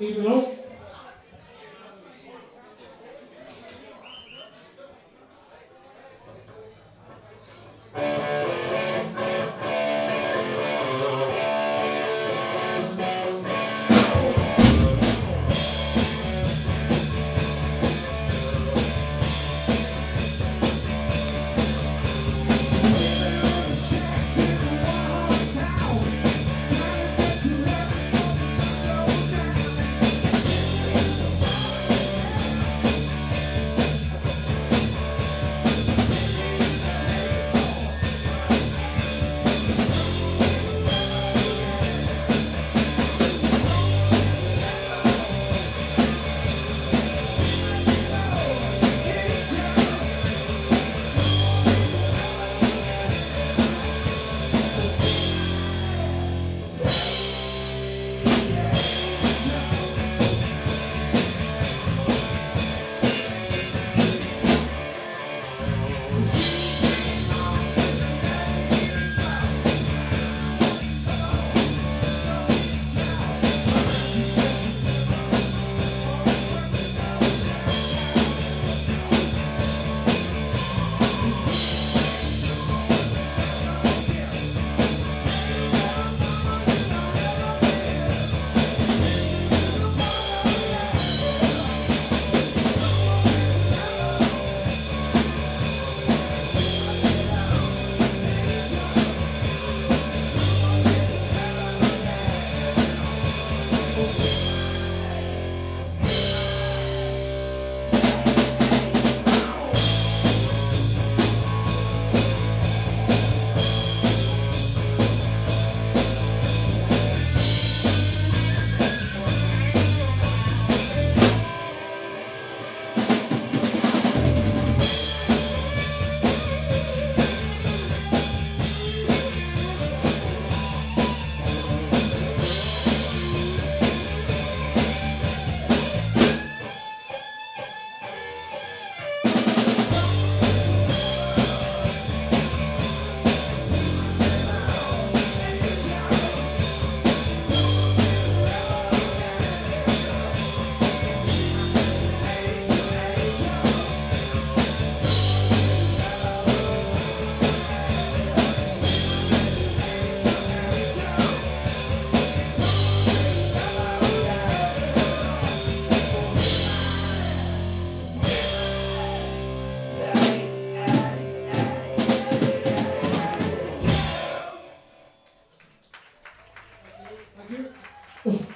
İyi günler.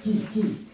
Two, two.